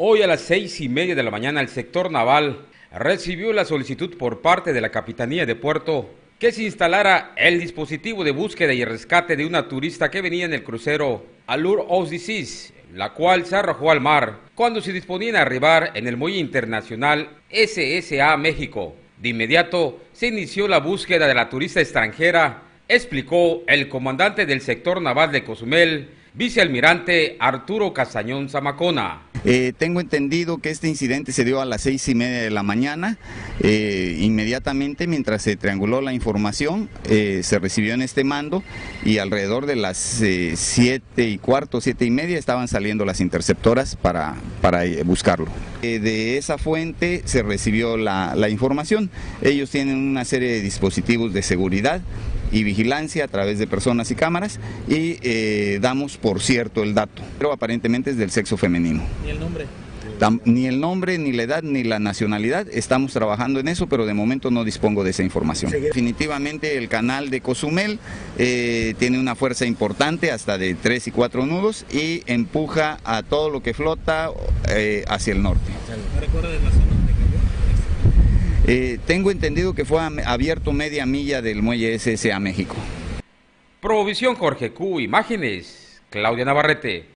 Hoy a las seis y media de la mañana el sector naval recibió la solicitud por parte de la Capitanía de Puerto que se instalara el dispositivo de búsqueda y rescate de una turista que venía en el crucero Allure of la cual se arrojó al mar cuando se disponían a arribar en el muelle internacional SSA México. De inmediato se inició la búsqueda de la turista extranjera, explicó el comandante del sector naval de Cozumel, vicealmirante Arturo Castañón Zamacona. Eh, tengo entendido que este incidente se dio a las seis y media de la mañana. Eh, inmediatamente, mientras se trianguló la información, eh, se recibió en este mando y alrededor de las siete y cuarto, siete y media, estaban saliendo las interceptoras para, para buscarlo. de esa fuente se recibió la, la información. Ellos tienen una serie de dispositivos de seguridad y vigilancia a través de personas y cámaras y eh, damos por cierto el dato, pero aparentemente es del sexo femenino. ¿Ni el nombre? ni el nombre, ni la edad, ni la nacionalidad. Estamos trabajando en eso, pero de momento no dispongo de esa información. Definitivamente el canal de Cozumel eh, tiene una fuerza importante, hasta de 3 y 4 nudos, y empuja a todo lo que flota eh, hacia el norte. ¿Recuerda la zona? Eh, tengo entendido que fue abierto media milla del muelle SS a México. Provisión Jorge Q, imágenes, Claudia Navarrete.